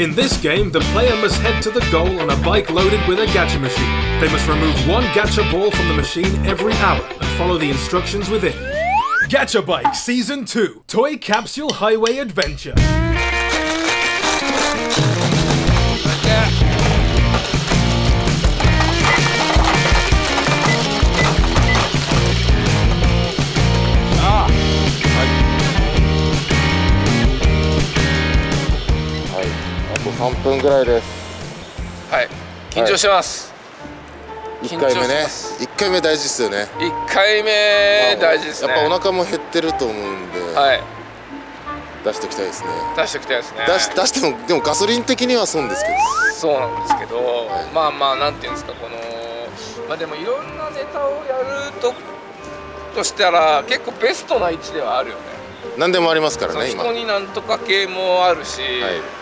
In this game, the player must head to the goal on a bike loaded with a gacha machine. They must remove one gacha ball from the machine every hour and follow the instructions within. Gacha Bike Season 2 Toy Capsule Highway Adventure. 3分ぐらいです。はい。緊張してます、はい、1回目ね。1回目大事ですよね。1回目大事ですね、やっぱお腹も減ってると思うんで、はい、出しておきたいですね。出しておきたいですね。出し出してもでもガソリン的には損ですけど。そうなんですけど、はい、まあまあなんていうんですかこのまあでもいろんなネタをやるととしたら結構ベストな位置ではあるよね。何でもありますからね今。人になんとか系もあるし、はい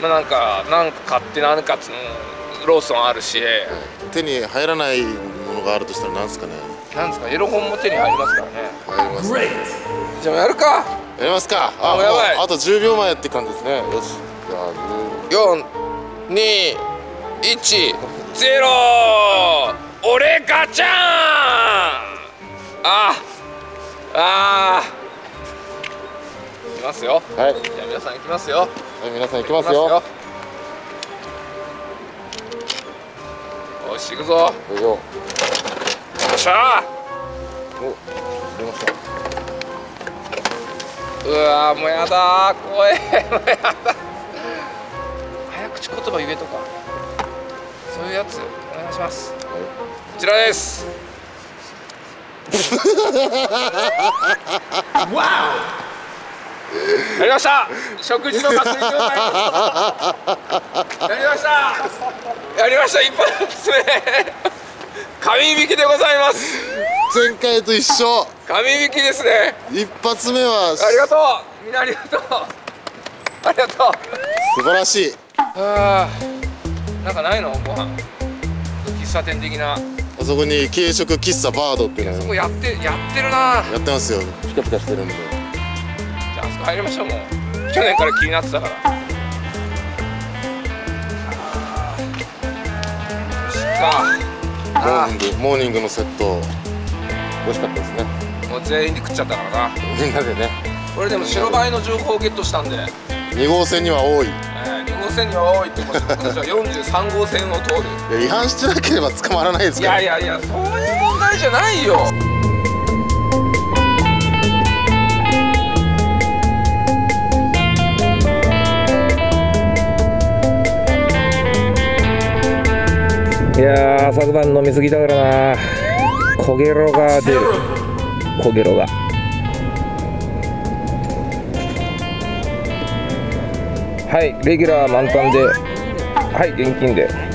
まあ、なんかなんか買って何かつのローソンあるし、手に入らないものがあるとしたら何ですかね。なんですか？エロ本も手に入りますからね。入ります、ね、じゃあやるか。やりますか。あやばい。あと10秒前って感じですね。よし。じゃあ421-0俺ガチャン！ああいきますよ。はい。じゃあ皆さんいきますよはい皆さん行きますよ。よ。し行くぞ。よよっしゃお出ました。うわもうやだ怖え もうやだ早口言葉言えとか。そういうやつお願いします、はい、こちらです。わ おやりました。食事の確認状態やりました。やりました。一発目。神引きでございます。前回と一緒。神引きですね。一発目は。ありがとう。みんなありがとう。ありがとう。素晴らしい。あなんかないの？ご飯。喫茶店的な。あそこに軽食喫茶バードっていうのそこやってやってるな。やってますよ。ピカピカしてるんでじゃああそこ入りましょうもう。去年から気になってたから。モーニングモーニングのセット。美味しかったですね。もう全員で食っちゃったからな。みんなでね。これでも白バイの情報をゲットしたんで。2号線には多い、えー、2号線には多いってこと僕たちは43号線を通る。いや違反してなければ捕まらないですから。いやいやいやそういう問題じゃないよいや昨晩飲みすぎたからな。焦げろが出る。焦げろが。はいレギュラー満タンで。はい現金で。